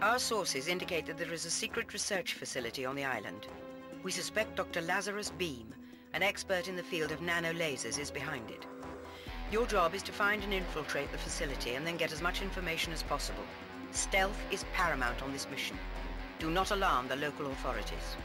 Our sources indicate that there is a secret research facility on the island. We suspect Dr. Lazarus Beam, an expert in the field of nanolasers, is behind it. Your job is to find and infiltrate the facility and then get as much information as possible. Stealth is paramount on this mission. Do not alarm the local authorities.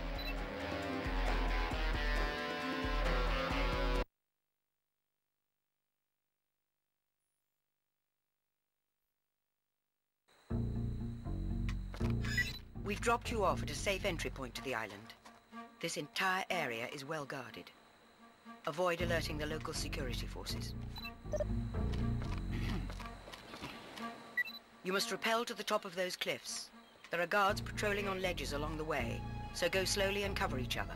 Dropped you off at a safe entry point to the island. This entire area is well guarded. Avoid alerting the local security forces. Hmm. you must rappel to the top of those cliffs. There are guards patrolling on ledges along the way, so go slowly and cover each other.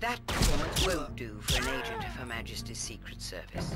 That performance won't do for an agent of Her Majesty's Secret Service.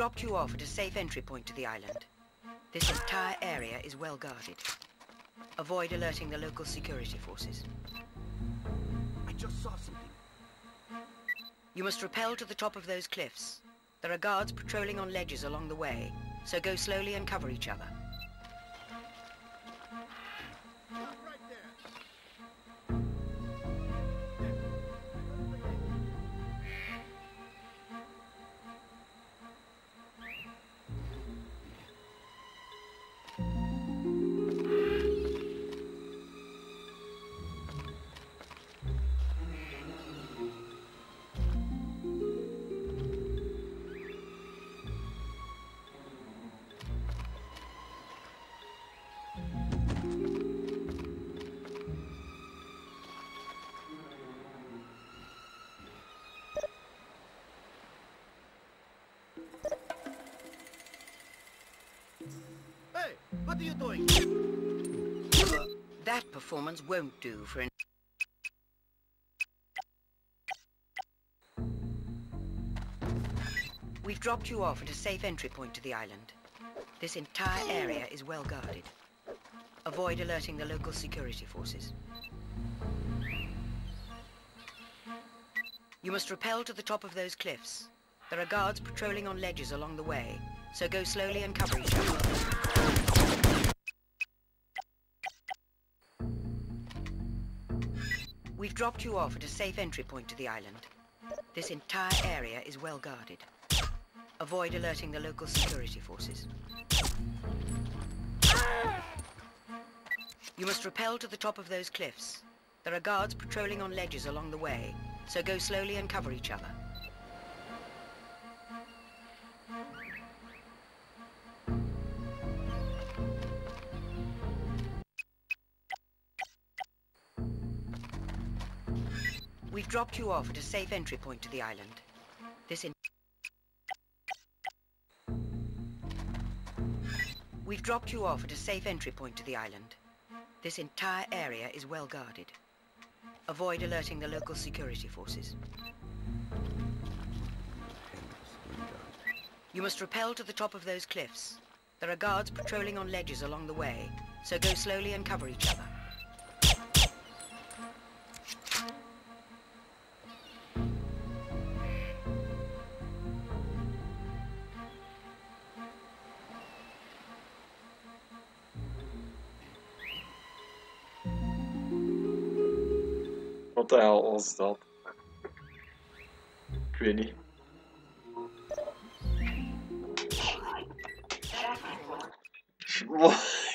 Dropped you off at a safe entry point to the island. This entire area is well guarded. Avoid alerting the local security forces. I just saw something. You must rappel to the top of those cliffs. There are guards patrolling on ledges along the way, so go slowly and cover each other. Are you doing? That performance won't do for an... We've dropped you off at a safe entry point to the island. This entire area is well guarded. Avoid alerting the local security forces. You must rappel to the top of those cliffs. There are guards patrolling on ledges along the way, so go slowly and cover each other. Dropped you off at a safe entry point to the island. This entire area is well guarded. Avoid alerting the local security forces. You must rappel to the top of those cliffs. There are guards patrolling on ledges along the way, so go slowly and cover each other. Dropped you off at a safe entry point to the island. This in We've dropped you off at a safe entry point to the island. This entire area is well guarded. Avoid alerting the local security forces. You must rappel to the top of those cliffs. There are guards patrolling on ledges along the way, so go slowly and cover each other. Wat de hel was dat? Ik weet niet.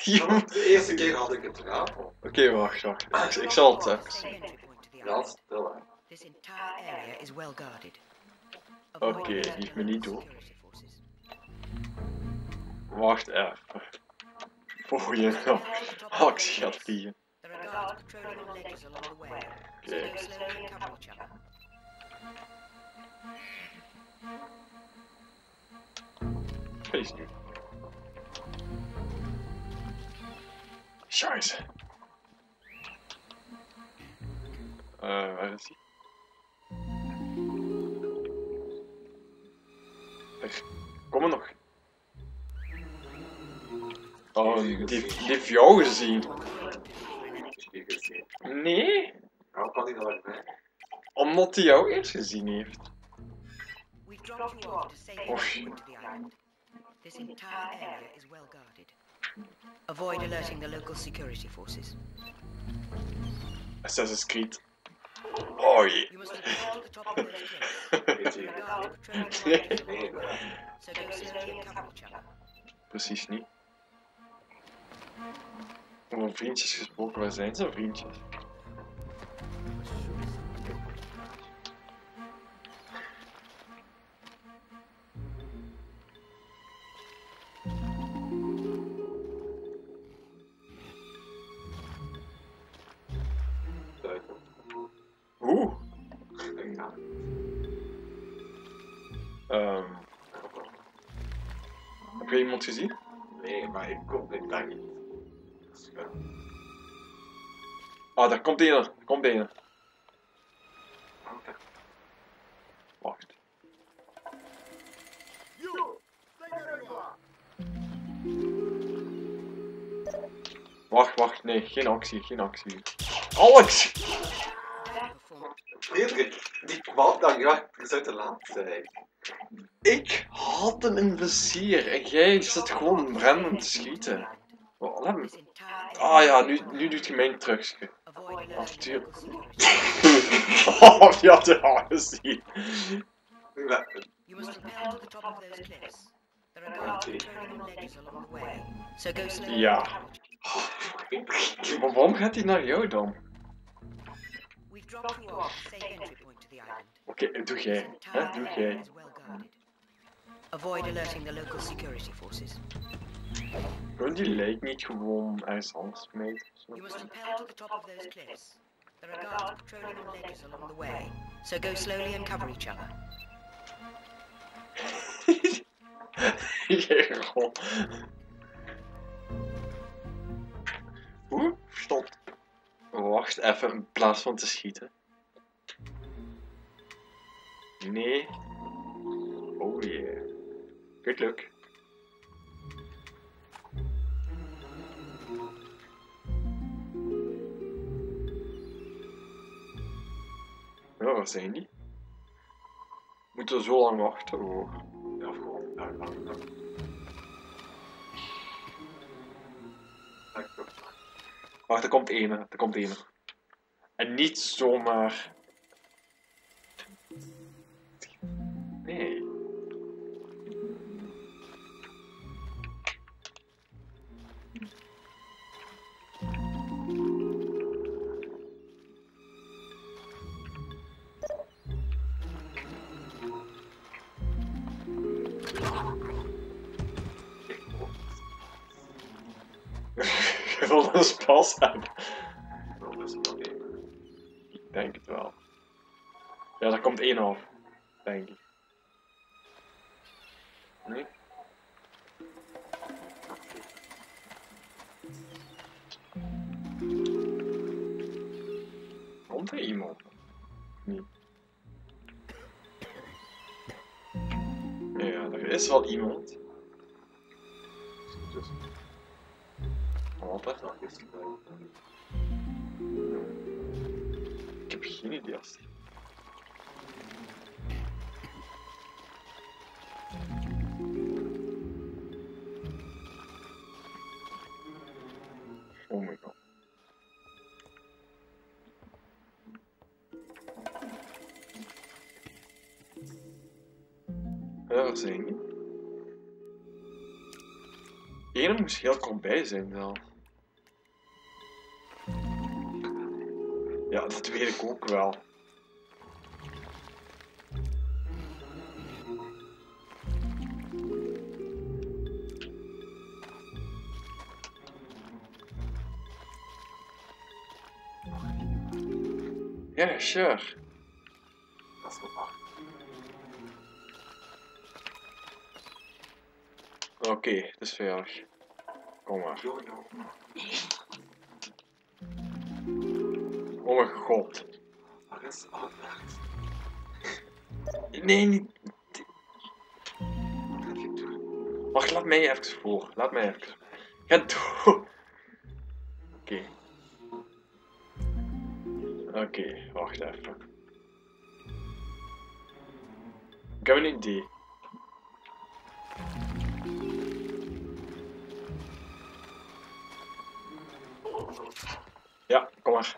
Ja, Oké, De eerste keer had ik het raad. wacht, wacht. Ik, ik zal het even the Ja, stil hè. Oké, liet the me niet door. Wacht even. Voor je nou actie gaat vliegen. Guards patrolling on ledges along the way, so go slowly and cover each other. Scheiße. Eh, waar is hij? Er nog. Oh, die, die heeft jou gezien. Nee, Nou kan hij nooit mee. omdat hij jou eerst gezien heeft. This entire area is well guarded. Avoid alerting the local security forces. Assassin's Creed. Oh jee. Precies niet. Over vriendjes gesproken, waar zijn Ah, daar komt een. Er komt een. Wacht. Wacht, wacht. Nee, geen actie, geen actie. Alex! Frederik, die kwam dan je zou te laat zijn. Ik had hem in vizier en jij zit gewoon random te schieten. Entire Ah ja, nu, nu doet je mijn trucje. Oh, die You must rappel to the top of those cliffs. There are guards patrolling on ledges along the way, so go slowly. Ja. Maar waarom gaat hij naar jou dan? We've dropped you off at a safe entry point to the island. Oké, doe jij. Hè, doe jij. Avoid alerting the local security forces. Gewoon die lijkt niet gewoon ergens anders mee. You must rappel to the top of those cliffs. There are guards patrolling on ledges along the way, so go slowly and cover each other. Oeh, stop. Wacht even in plaats van te schieten. Nee. Oh yeah. Good luck. Ja, waar zijn die? Moeten we zo lang wachten? Oh. ja, gewoon lang. je. Wacht, er komt ene. Er komt ene. En niet zomaar. Nee. Een hebben. Dat is even. Ik denk het wel. Ja, daar komt één af. Denk ik. Nee? Komt er iemand? Nee. Ja, Er is wel iemand. Moest heel kort bij zijn dan. Ja, dat weet ik ook wel. Ja, sure. Dat is wel. Oké, het is veilig. Kom maar. Oh mijn god. Nee, niet. Wacht, laat mij even voor. Laat mij even. Ga door. Oké. Oké, wacht even. Ik heb een idee. Ja, kom maar.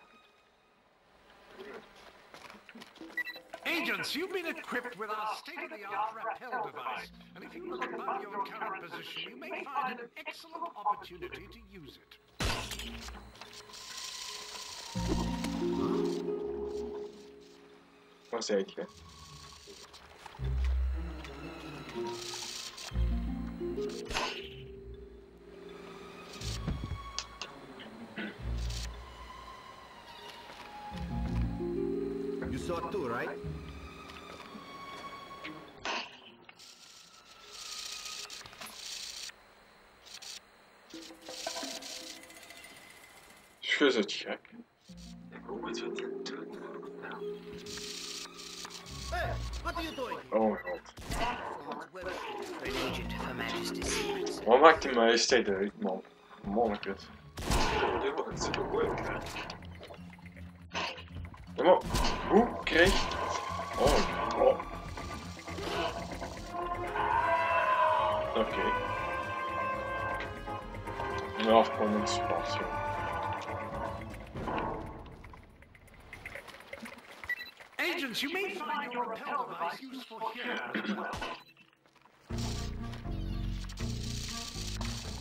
Agents, you've been equipped with our state-of-the-art rappel device, and if you look above your current position, you may find an excellent opportunity to use it. Waar zijt je? You saw it too, right? Schus het gek. Ik hoop het wat je doen. Ja. Hey, what are you doing? Oh mijn god. Excellent work for an agent of Her Majesty's Secret Service. Wat maakt die majesteit uit, man? Mannekut. Nu wordt het super moeilijk, hè. Ja, maar hoe krijg Oh god. Oké. Ja, kom spas, joh. Agents, you may find your rappel device useful here as well.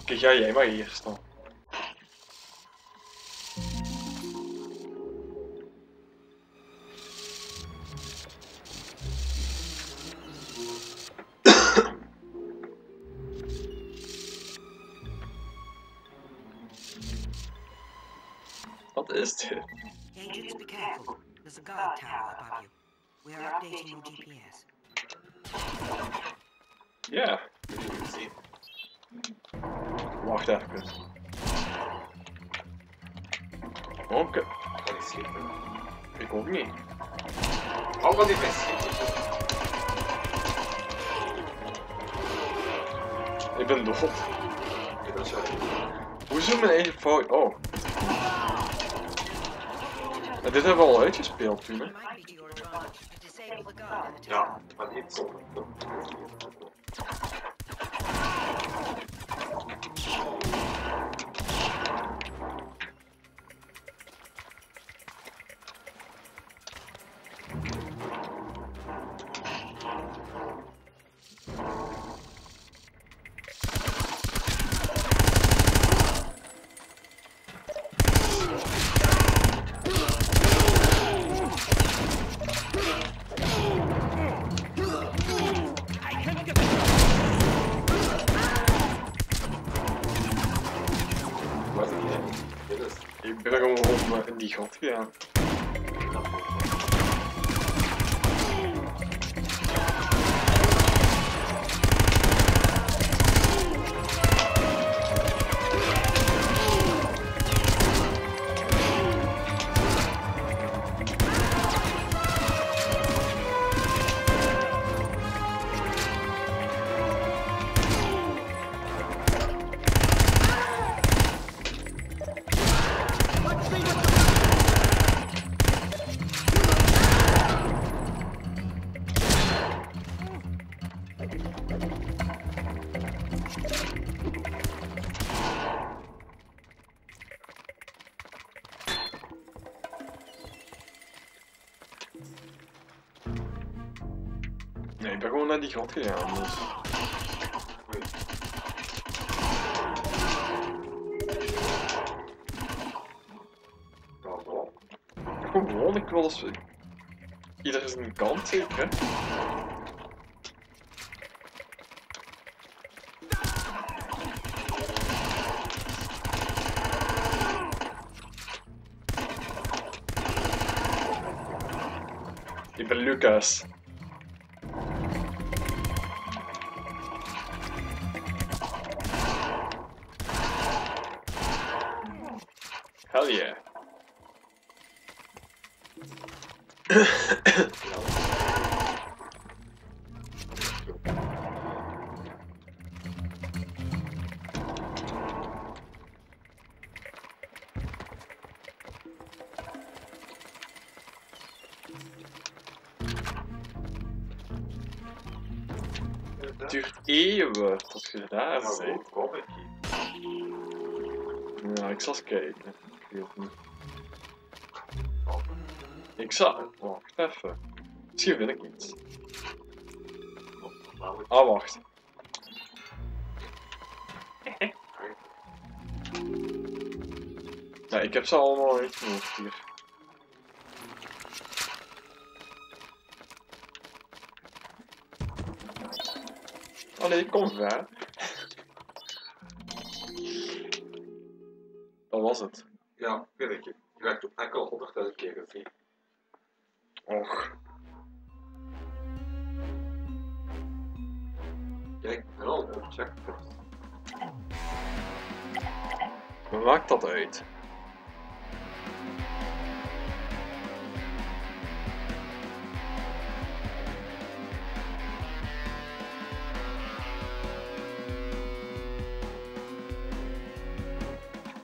Ga jij maar hier staan. We are updating your GPS. Jullie zien. wacht even. Oké, Kan niet schieten. ik ook niet. Van die vis schieten. Ik ben dood. Ja, dat is wel. Hoezo mijn eigen fout? Oh. Dit hebben we al uitgespeeld toen? It might be to your advantage to disable the guard in the Ja, tower. maar die grot gegaan. Ik wil eens... Ieder een kant zeker? Ik ben Lucas. Het duurt eeuwen tot je daar bent. Ja, ik zal eens kijken. Ik weet het niet. Ik zal... Wacht even. Misschien vind ik iets. Ah, wacht. Ja, ik heb ze allemaal uitgenodigd hier. Allee, kom ver. Dat was het. Ja, weet ik. Je werkt op enkel honderdduizend keer gezien. Och. Kijk, al een checkpoint. Wat maakt dat uit?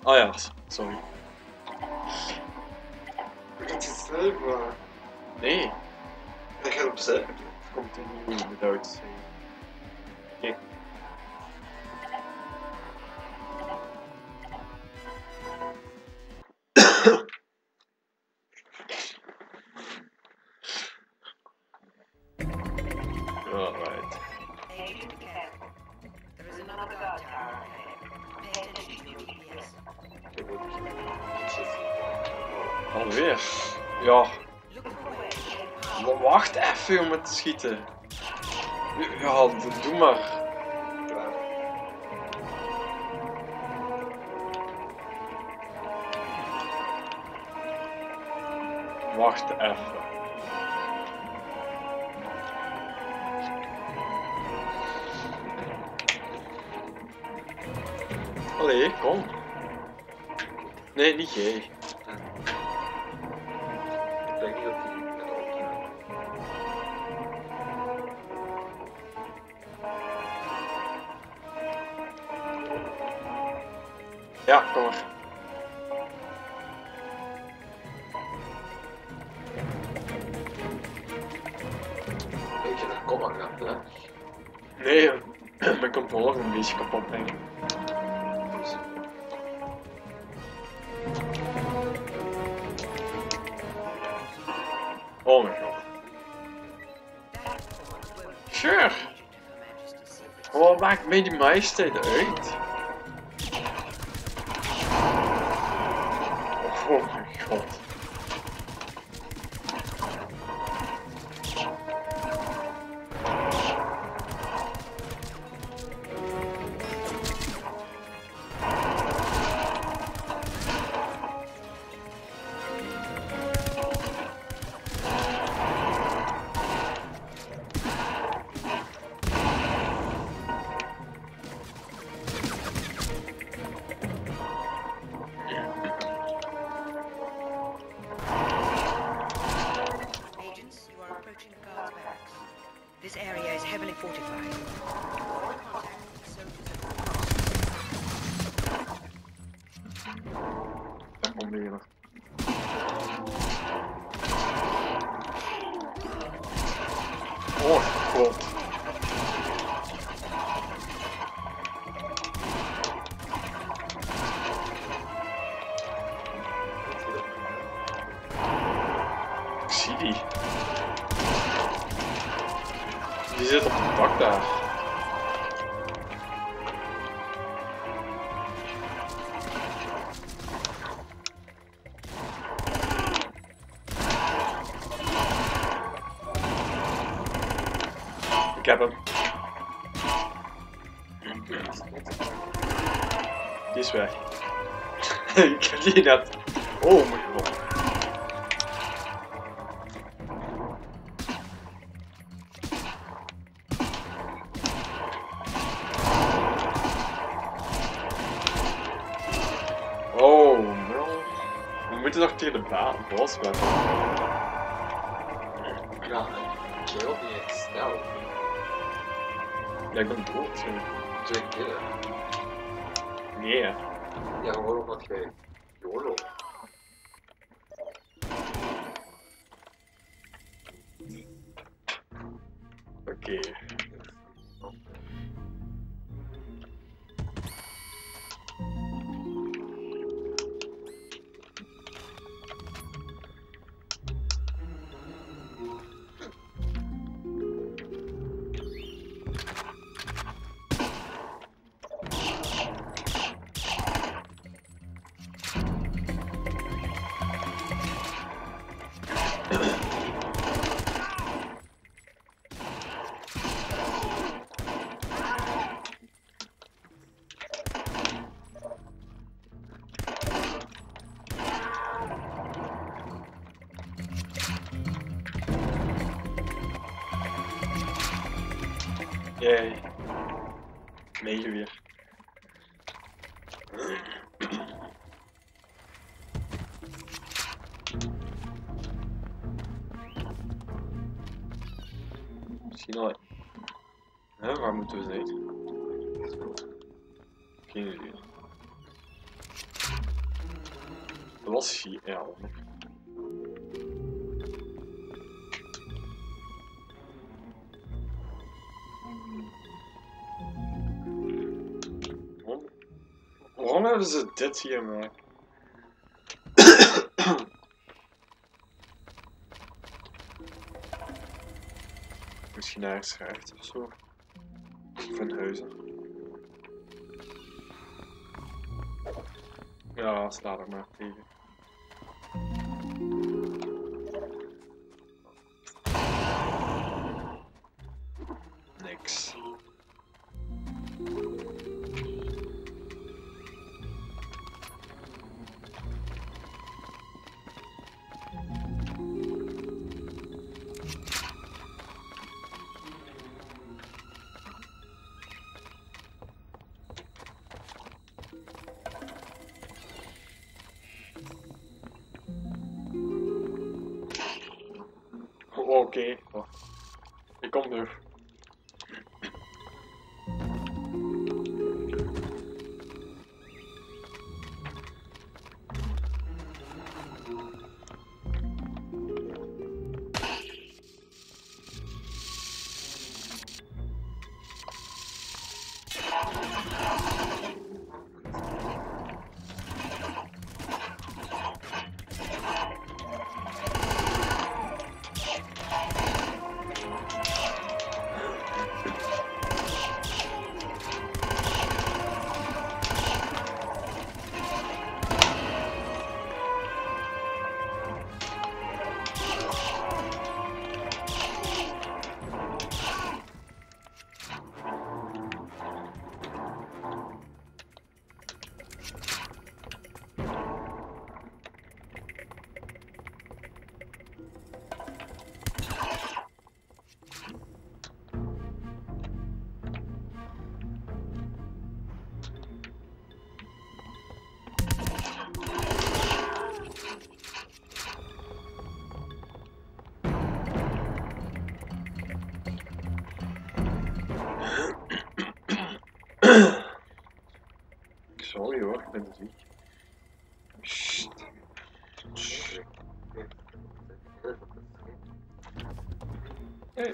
Ah ja, s- sorry. Het is leuk. Nee, Ik ga opzij. continue without saying. Oké. Schieten. Ja, doe maar. Wacht even. Allee, kom. Nee, niet jij. Nee, mijn controller is een beetje kapot, denk ik. Oh mijn god. Sure. Wat maakt mij die majesteit uit? Oh god. Net. Oh mijn god. Oh no. We moeten nog tegen de ba boss. Negen weer. Misschien al. Waar moeten we zijn? Hebben ze dit hier gemaakt? Misschien ergens recht of zo. Van huizen. Ja, sla er maar tegen.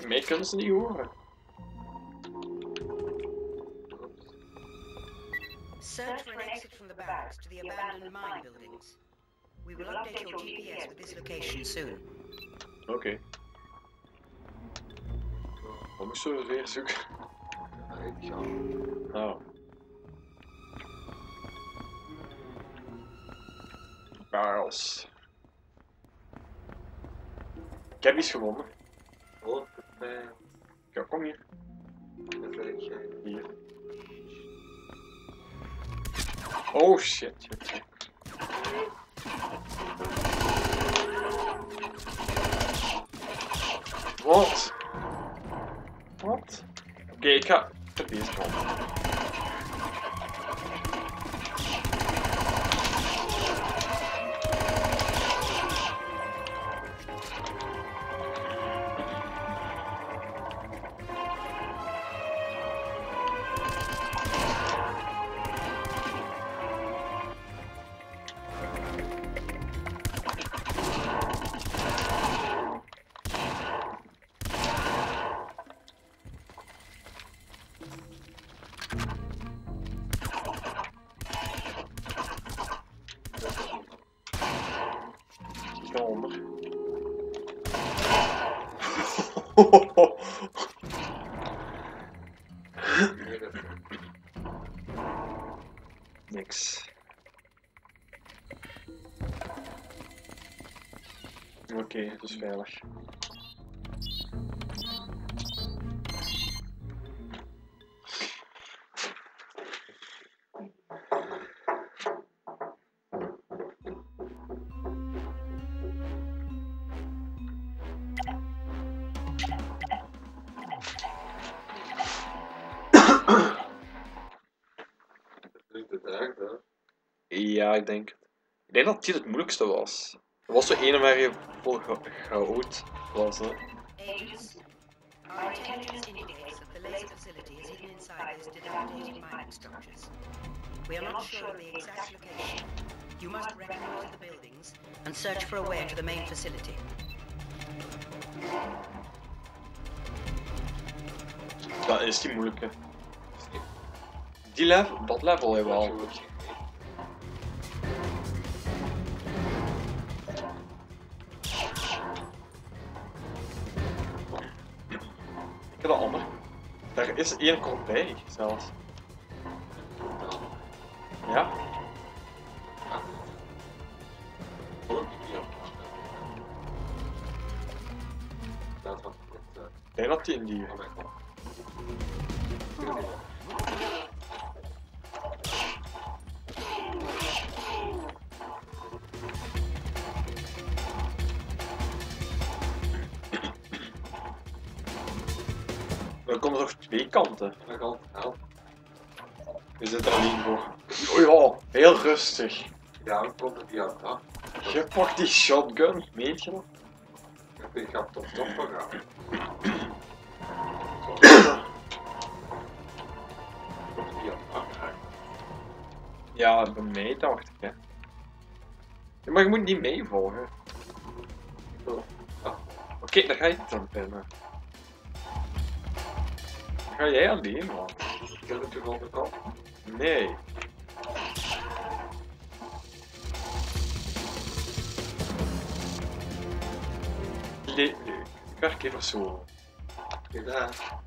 Mij kunnen ze niet horen. Search for an exit from the barracks to the abandoned mine buildings. We will update your GPS with this location soon. Oké. Wat moesten we weer zoeken? Ja, Oh. Barrels. Ik heb iets gewonnen. Kom hier. ik. Hier. Oh shit. shit, shit. Wat? Wat? Oké, ga. Ik deze Ja, ik denk. Ik denk dat dit het moeilijkste was. Er was zo ene waar je vol goud was, hè. We are not sure of the exact location. You must recognize the buildings and search for a way to the main facility. Dat is die moeilijke. Die level, dat level hebben we al. Is één kop bij, zelfs. Er komen toch twee kanten. Dat kan help. Je zit er alleen voor. Oh ja, heel rustig. Ja, dan komt het die aan. Je pakt die shotgun, meent je dat? Ik ga toch toch wel gaan. Ja, bij mij dacht ik, hè. Ja, maar je moet niet meevolgen. Oké, dan ga je het dan pinnen. Dan ga jij alleen, man. ik heb het toch al bekend. Nee. Le ik werk even zo. Kijk daar.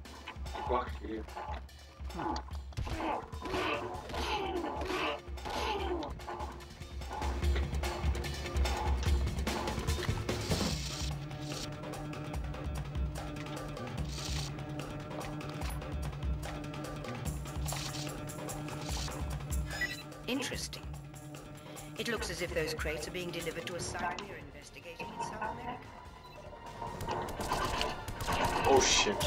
Interesting. It looks as if those crates are being delivered to a site we're investigating in South America. Oh shit.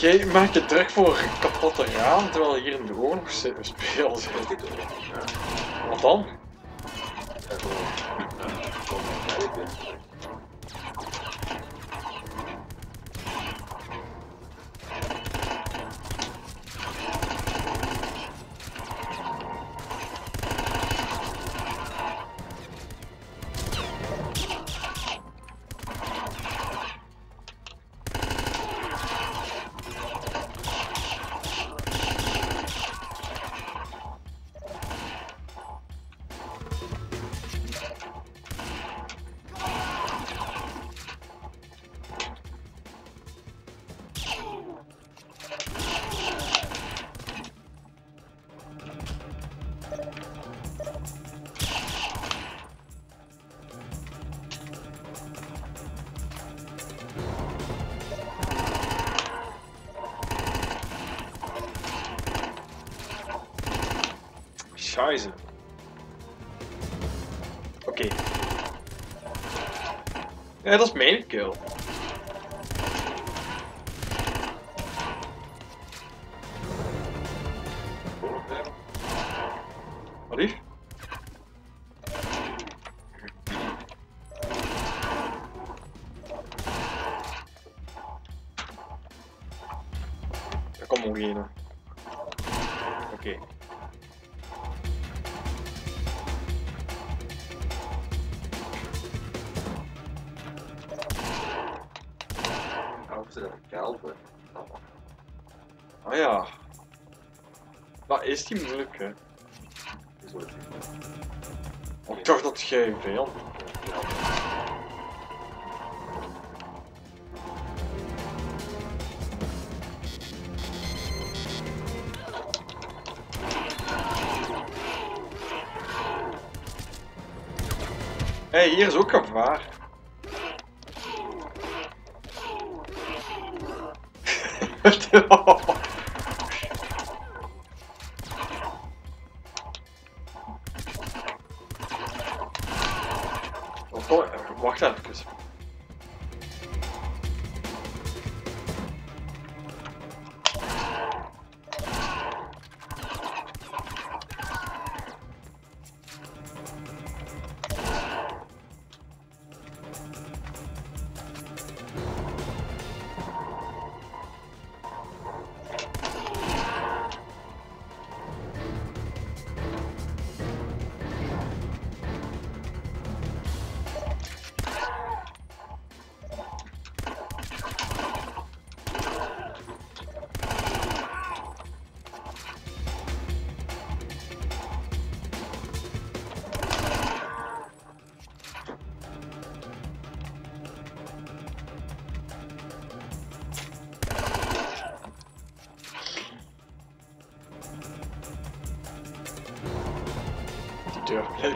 Jij maakt je druk voor een kapotte raam terwijl je hier in de zit- speelt. Wat dan? Scheiße. Oké. Ja, dat is mijn kill. Is het. Oh, ik dacht dat jij vijand. Hé, hey, hier is ook gevaar.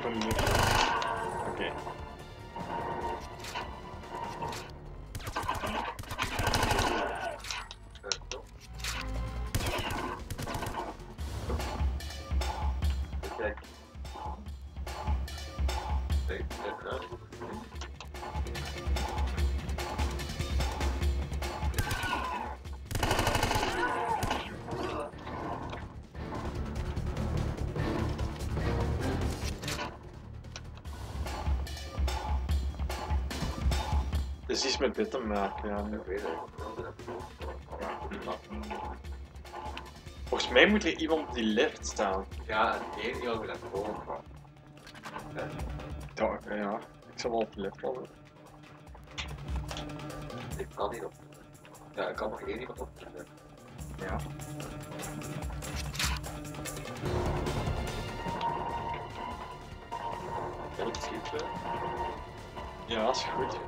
company Iets met dit te maken, ja. Ik weet het. Volgens mij moet er iemand op die lift staan. Ja, één iemand naar boven kwam. Ja, ja. ik zal wel op de lift vallen. Ik kan niet op. Ja, ik kan nog één iemand op. Ja. Kan ik schieten? Ja, is goed.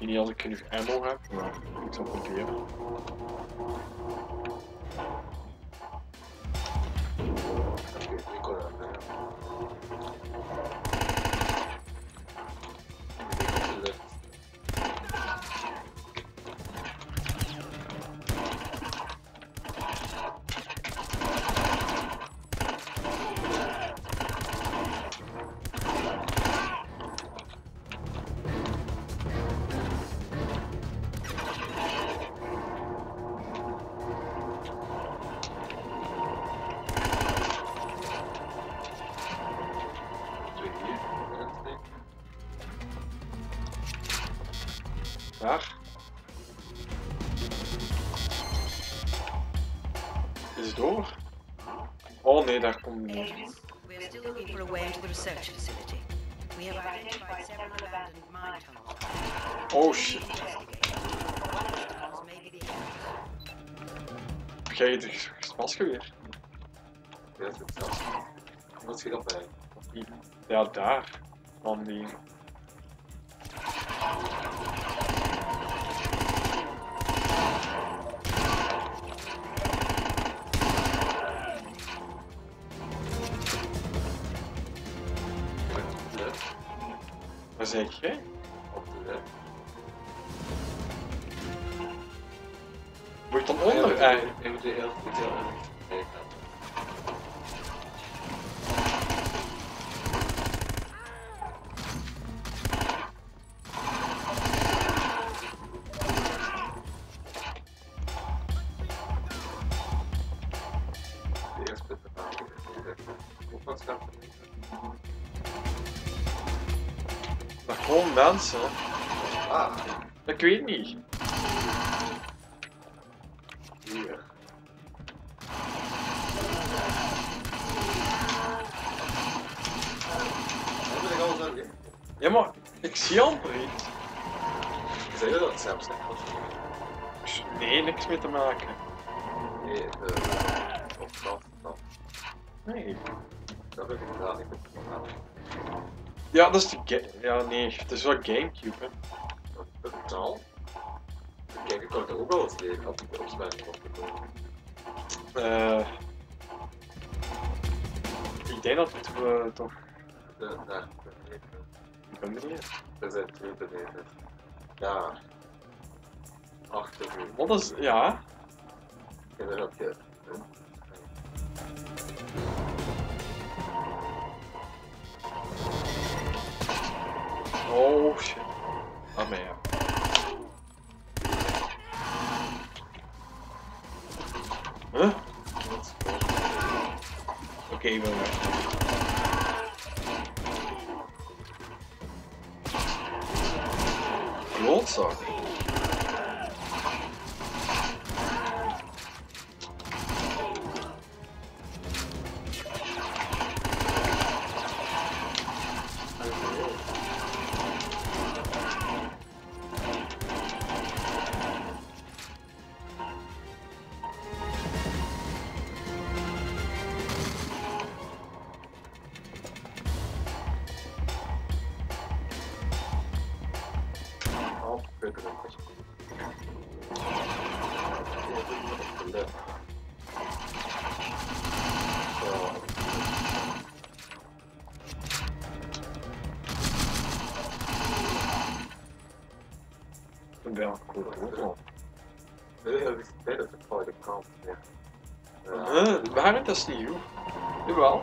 Weet niet als ik genoeg ammo heb, maar ik zal proberen. Oké, ik Daar. Is het door? Oh nee, daar komt niet. Agents, we're still looking for a way into the research facility. We have identified several abandoned mine tunnels. Oh shit. Jij het masker weer? Ja, dat is hetzelfde. Wat schiet op bij? Ja, daar. Van die. Zeg jij? Op de ik dan onder? Eh, Ik moet heel goed heel Ik weet niet. hier. Ja, maar ik zie amper iets. Zeg je dat het zelfs niet was? Nee, niks mee te maken. Nee, de... Of dat, dat. Nee. Dat heb ik gedaan, ik heb het gedaan. Ja, dat is de Ja, nee, het is wel Gamecube, hè. Betaal? Kijk, ik kan het ook wel eens leren, had ik op zijn opgekomen. Eh. ik denk dat we toch. De, daar, beneden. Ik ben benieuwd. Er zijn twee beneden. Ja. Achter u. Wat is. Ja. En dan heb je... Oh shit. Ah, maar ja. Huh? Oké, ben weg. Klootzak. Ik ben cool. Nee, dat is beter voor de kant. Ja. Huh? Waarom dat is niet nieuw? Jawel.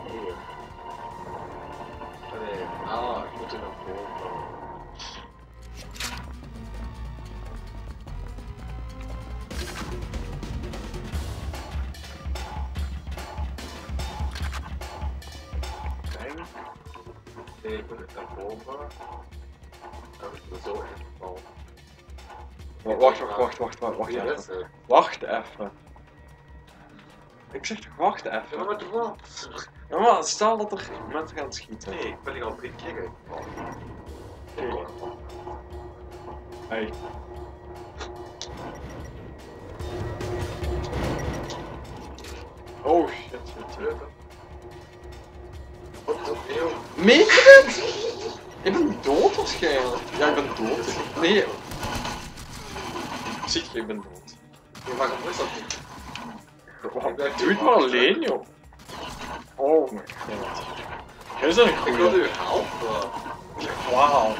Ik zeg toch wacht Ja, even. maar toch wat? Ja, maar stel dat er mensen gaan schieten. Nee, ik ben hier al drie keer uitgevallen. Oké. Hey. Oh shit, shit, shit. Wat opnieuw? Meen je dit? Ik ben dood waarschijnlijk. Ja, ik ben dood. Nee. Zie je, ik ben dood. Ja, waarom is dat niet? Doe het maar alleen, joh. Oh my god. Jij is een Ik wil goeie. u helpen. Wauw.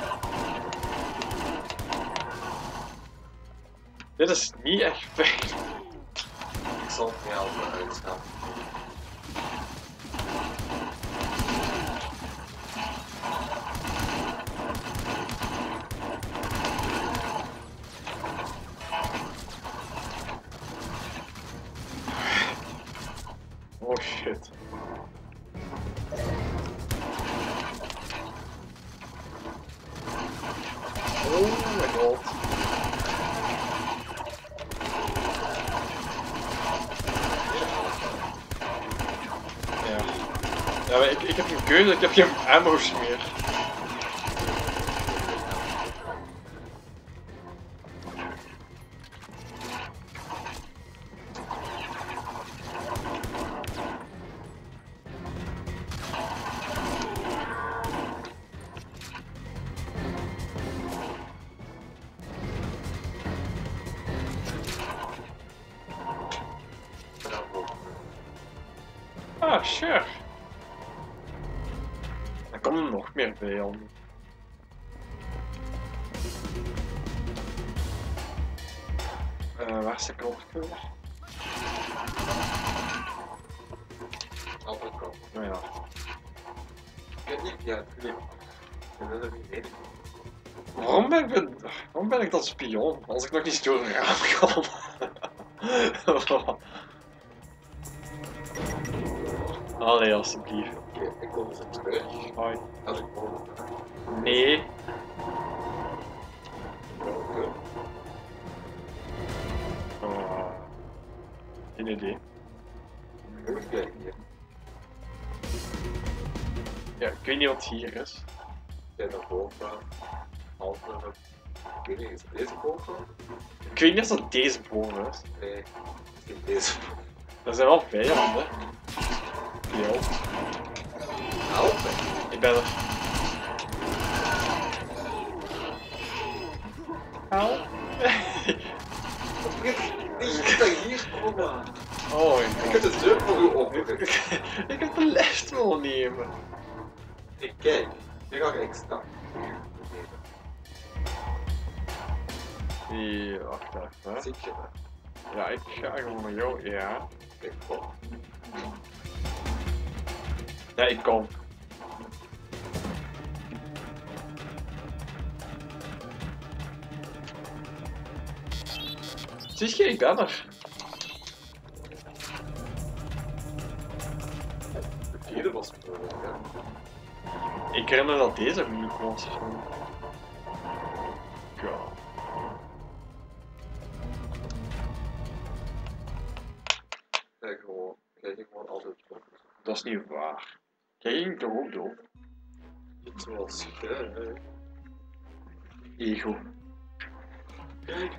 Dit is niet echt fijn. Ik zal het niet helpen uitgaan. Ik heb geen keuze, ik heb geen ammo's meer. En dan boven. Ah, sure. Meer vijanden. Eh, waar is de knopkeur? Andere kant. Nou ja. Ik niet, ja, dat ik niet. Waarom ben, ik, waarom ben ik dan spion als ik nog niet door een raam kom? Allee, alsjeblieft. Hoi. Nee. Ja. Oh. Geen idee. Ja, ik weet niet wat hier is. Jij naar boven het- Ik weet niet, is het deze boven? Ik weet niet of dat deze boven is. Nee, het is niet deze boven. Er zijn wel vijanden. Ja, ik er. Die is bij hier komen. oh, Ik ik heb de deur voor u open. Ik heb de lift willen nemen. Ik kijk, hier ga ik staan. Ja, wacht even. hè. Zie je me? Ja, ik ga gewoon naar jou. Ja. Kijk, kom. Ja, ik kom. Zie je, ik ben er. De vierde was moeilijk. Ik herinner me dat deze moeilijk was. Ja. Kijk gewoon, kijk gewoon altijd. Dat is niet waar. Jij ging toch ook dood? Niet zoals jij, hè. Ego. Kijk,